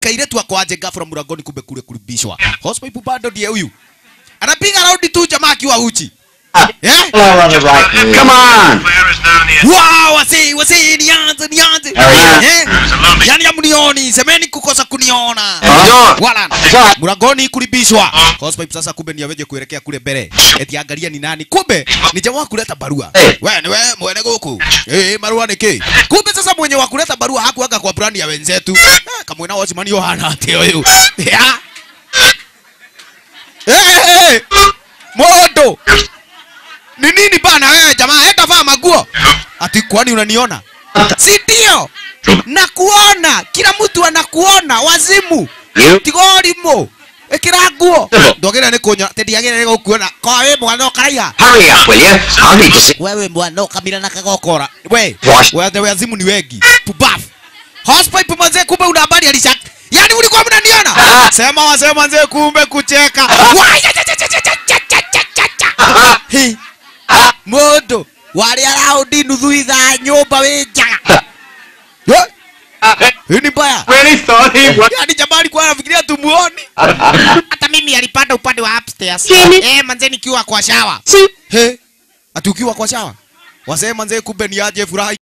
kairetu akwaje ghafla mlangoni kumbe kule kulibishwa. Hospital bado ndiye huyu. Anapiga raundi tu jamaa akiwa uchi. Eh? Come on. wow wasi wasi nianze nianze. Eh? Yani amnioni semeni kukosa kuniona. Wala mlangoni kulibishwa. Hospital sasa kumbe ni aweje kuelekea kule mbele. Eti angalia ni nani. Kumbe ni jamaa kuleta barua. Wewe we ni we mwene Eh, eh barua ni ke. kumbe sasa mwenye wa kuleta barua hakuweka kwa brand ya wenzetu. Ah, kamwena wachimani yohana ati huyu ya. Eh hey. modo ni nini bana wewe jamaa? Hata vaa maguo. Ati kwani unaniona? Si ndio? Nakuona. Kila mtu anakuona. Wazimu. Tigorimo ikira nguo ndogira ni kunya tindiagira ni gukuona ko we mwana ukaraiha hurry up mwana ukamira na kagokora we wewe we azimu ni wengi pubaf hospital manze kumbe una habari alishak yani ulikuwa mnaniona sema wasema manze kumbe kucheka mundu waria raundi nuthu ithaa nyumba wi njaga ni mbaya yani jamani kwa nafikiria tumuoni. Hata mimi alipanda upande wa upstairs. Eh manze nikiwa kwa shawa he ati ukiwa kwa shawa wasee manze kumbe ni aje furaha